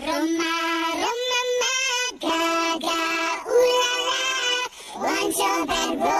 Roma, Roma, Gaga, ooh la la. Want your bad boy.